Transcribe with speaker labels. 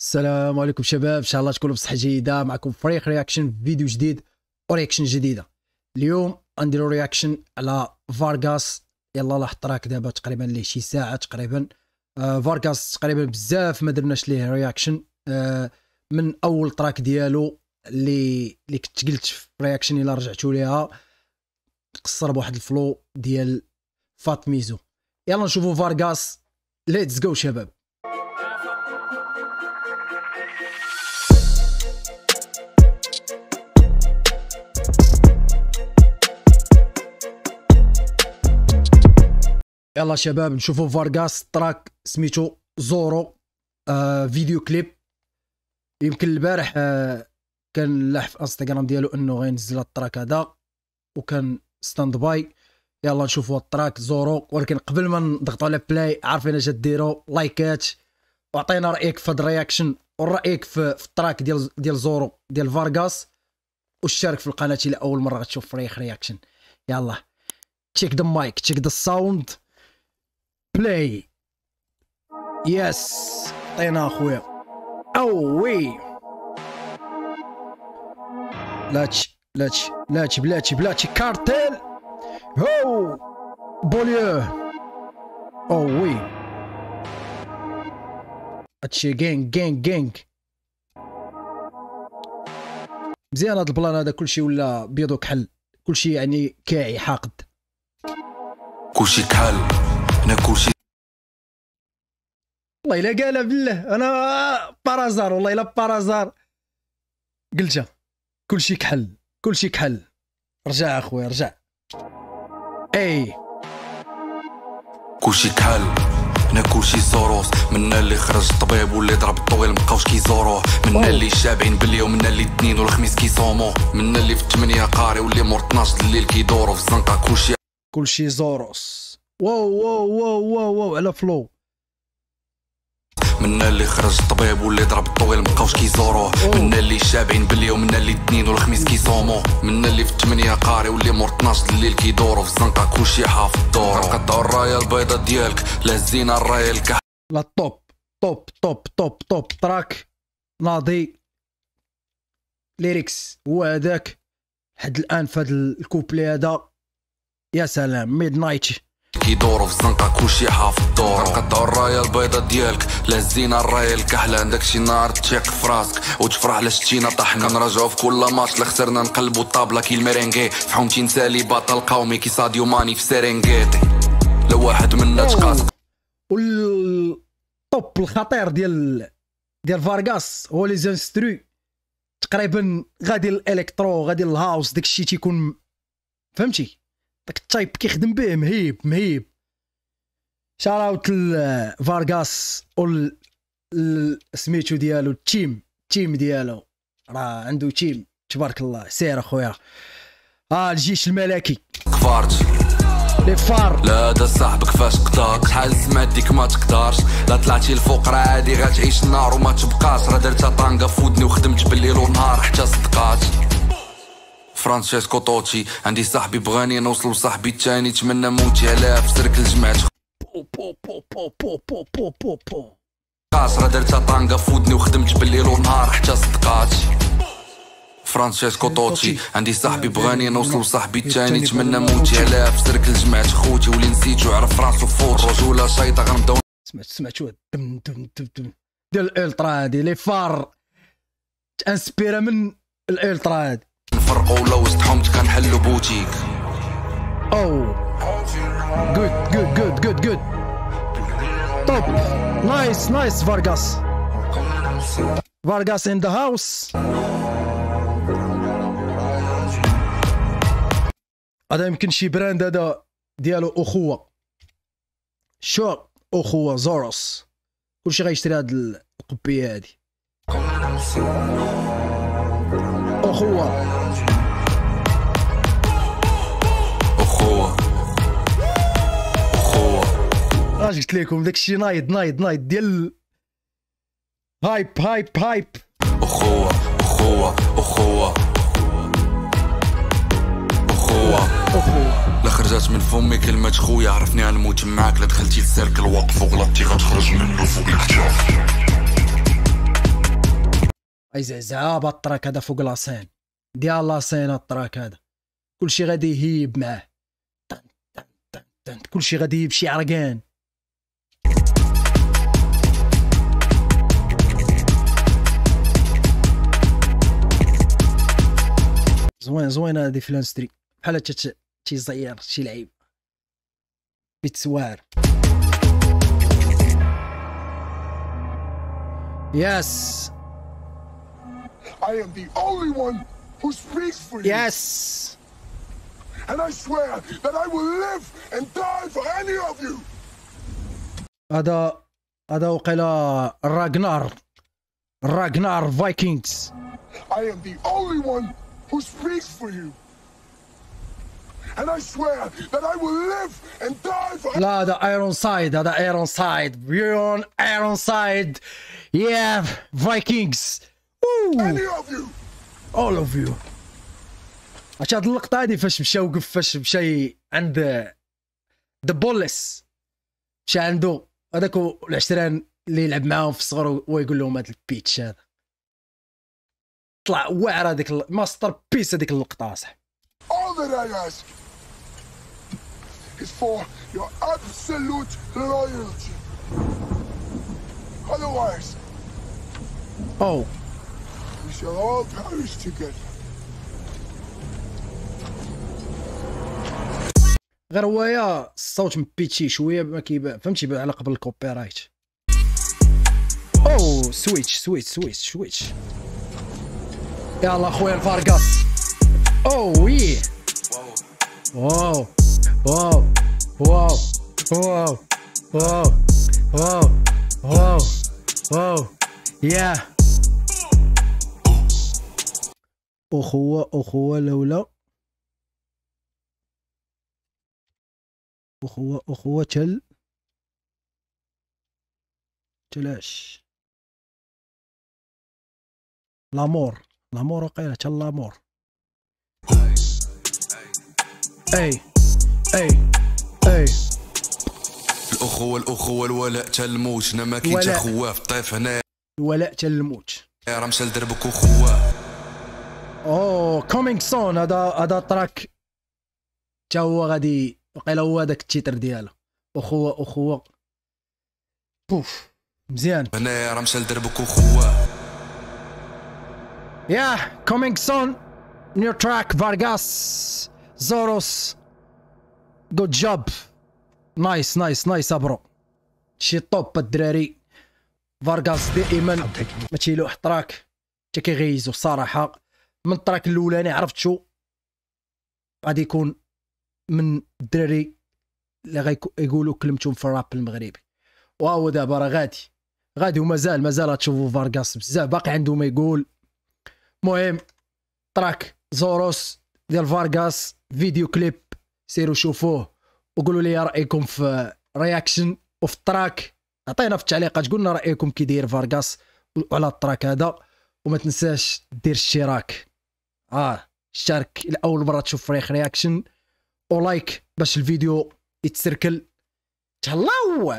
Speaker 1: السلام عليكم شباب إن شاء الله تكونوا بصحة جيدة معكم فريق reaction في فيديو جديد و reaction جديدة. اليوم غنديروا reaction على فارغاس. يلا لاح ال track دابا تقريبا ليه شي ساعة تقريبا. آه فارغاس تقريبا بزاف ما درناش ليه reaction. آه من أول track ديالو اللي اللي كنت قلت في reaction إلا رجعتوا ليها قصر بواحد ال flow ديال فاطميزو يلا نشوفوا فارغاس. let's go شباب. يلا شباب نشوفوا فارغاس track سميتو زورو آه فيديو كليب. يمكن البارح آه كان لاح في انستغرام ديالو انه غينزل ال track هذا وكان stand by يلا نشوفوا ال track زورو ولكن قبل ما نضغطوا على play عارفين اش ديروا؟ لايكات وعطينا رأيك في هاد ال reaction ورأيك في, في ال track ديال ديال زورو ديال فارغاس. واشترك في القناة إلى أول مرة غتشوف فريق reaction. يلا check the mic check the sound play yes عطينا اخويا oh oui لاتش لاتش لاتش بلاتش بلاتش كارتيل هو بوليو أو وي هادشي جينغ جينغ جينغ مزيان هاد البلان هذا كلشي ولا بيضو كحل كلشي يعني كاعي حاقد
Speaker 2: كلشي كحل هنا كلشي
Speaker 1: والله إلا قالها بالله أنا بارازار والله إلا بارازار. قلتها كلشي كحل كلشي كحل. رجع أخويا رجع. اي
Speaker 2: كلشي كحل هنا كلشي زوروس. منا اللي خرج الطبيب واللي ضرب الطويل مبقاوش كيزوروه منا. اللي شابعين باللي ومنا اللي الاثنين والخميس كيصومو. منا اللي في الثمانية قاري واللي مور 12 الليل كيدورو في الزنقة كلشي
Speaker 1: كلشي زوروس. wow wow wow wow wow على flow
Speaker 2: منا اللي خرج الطبيب واللي ضرب الطويل مبقاوش كيزوروه. منا اللي شابعين باللي ومنا اللي الاثنين والخميس كيصومو. منا اللي في الثمانية قاري واللي مور 12 الليل كيدورو. في الزنقة كلشي حافظ دورو قطعوا الراية البيضة ديالك لا الزينة الراية الكحل
Speaker 1: لا top top top top top track ناضي. lyrics هو هذاك. لحد الآن في هذا الكوبلي هذا. يا سلام midnight
Speaker 2: كيدورو في الزنقة كلشي حافظ دورو قطعوا الراية البيضة ديالك. لا الزينة الراية الكحلة عندك شي نهار تشيق في راسك وتفرح على شتينا طحنا كنرجعو في كل ماتش. اللي خسرنا نقلبو الطابلة كي الميرينغي. في حومتي نسالي بطل قومي. كي ساديو ماني في سيرينغيتي. لو واحد منا تقاس
Speaker 1: والطوب الخطير ديال ديال فارغاس. هو les instrus. تقريبا غادي ال electro غادي ال house. داكشي تيكون فهمتي؟ داك التايب كيخدم به مهيب مهيب. شاراوت فارغاس وال ال- سميتو ديالو التيم التيم ديالو. راه عنده تيم تبارك الله. سير اخويا. آه الجيش الملكي.
Speaker 2: كفارت.
Speaker 1: لي فار.
Speaker 2: لا هذا صاحبك فاش قداك شحال سمعت ديك ما تقدرش. لا طلعتي الفوق راه عادي غتعيش النار وما تبقاش. راه درتها طانقة في ودني وخدمت بالليل ونهار حتى صدقات. فرانشيسكو توتشي عندي صاحبي بغاني نوصل لصاحبي التاني تمنى موتي عليها في سرك الجمعة
Speaker 1: بو بو بو بو بو بو بو بو
Speaker 2: راه درتها طانقه في ودني وخدمت بالليل ونهار حتى صدقات فرانشيسكو توتشي عندي صاحبي بغاني نوصل لصاحبي التاني تمنى موتي عليها في سرك الجمعة خوتي واللي نسيتو عرف راسو فوق رجولة شايطة غنبداو
Speaker 1: سمعت سمعت شو دم دم دم دم ديال الالترا هادي Les FAR تانسبيرا من الالترا هادي
Speaker 2: نفرقو ولا وسط حومت كنحلو بوتيك.
Speaker 1: أو. good good good good good top nice nice فارغاس فارغاس in the house هذا يمكن شي brand هذا ديالو أخوة. شو؟ أخوة زوروس كلشي غيشتري هاد القبية هادي.
Speaker 2: أخوة.
Speaker 1: اش قلت لكم داكشي نايض نايض نايض ديال هايب هايب هايب
Speaker 2: اخوة اخوة اخوة اخوة
Speaker 1: اخوه
Speaker 2: لا خرجات من فمي كلمة خويا عرفني غنموت معاك. لا دخلتي للسيركل وقف وغلطتي غتخرج منه فوق الكتاف
Speaker 1: اي زعزعاب ال track هذا فوق la scène. ديال la scène ال track هذا. كلشي غادي يهيب معاه. كلشي غادي يمشي عرقان. زوين زوين هادي في ال instru بحال teaser شي لعيب. beat switch يس.
Speaker 3: I am the only one who speaks for you.
Speaker 1: يس.
Speaker 3: And I swear that I will live and die for any of you.
Speaker 1: هذا هذا وقيلا راغنار. راغنار فايكنجز
Speaker 3: I am the only one who speaks for you. And I swear that I will live and die for
Speaker 1: لا هذا ايرون سايد هذا ايرون سايد بيون ايرون سايد يا Vikings
Speaker 3: any of you.
Speaker 1: all of you اش هاد اللقطة هادي فاش مشى وقف فاش مشى عند the police مشى عنده. هذاك العشران اللي يلعب معاهم في الصغر ويقول لهم هاد ال bitch هذا. طلع واعر هذيك masterpiece هذيك اللقطه صح
Speaker 3: All that I ask is for your absolute loyalty. Otherwise,
Speaker 1: أو
Speaker 3: we shall all perish together.
Speaker 1: غير هوايا الصوت مبيتشي شوية ما كيبان فهمتي على قبل ال copyright أو switch switch switch switch يلا خويا الفارقاس أو ويه واو. واو. واو. واو. واو. واو. واو. واو. يا. أخوة أخوة لولا. أخوة أخوة تل. تلاش. la mort. la mort وقيلة la mort أي أي أي.
Speaker 2: الاخوه الاخوه الولاء تا الموت أنا ما كاين تا في الطيف هنا.
Speaker 1: الولاء تل الموت
Speaker 2: راه مشى لدربك وخواه
Speaker 1: أوه coming soon هذا هذا track تا هو غادي وقيلا هو هذاك ال titre ديالو. أخوة أخوة. بوف مزيان.
Speaker 2: هنا راه مشى لدربك وخواه
Speaker 1: Yeah, coming soon. New track, Vargas, Zoros. Good job. Nice, nice, nice, bro. شي top الدراري. فارغاس دائما ما تيلوح track تا كيغيزو الصراحة من ال track الاولاني عرفت شو غادي يكون من الدراري اللي غيقولوا كلمتهم في الراب المغربي وهو دابا راه غادي غادي ومازال مازال غتشوفوا فارغاس بزاف باقي عنده ما يقول المهم track زوروس ديال فارغاس فيديو كليب سيروا شوفوه وقولوا لي رأيكم في reaction وفي ال track. عطينا في التعليقات قلنا رأيكم كي داير فارغاس على ال track هذا. وما تنساش دير اشتراك آه اشترك لأول مرة تشوف فريق reaction و like باش الفيديو يتسركل. تهلاو!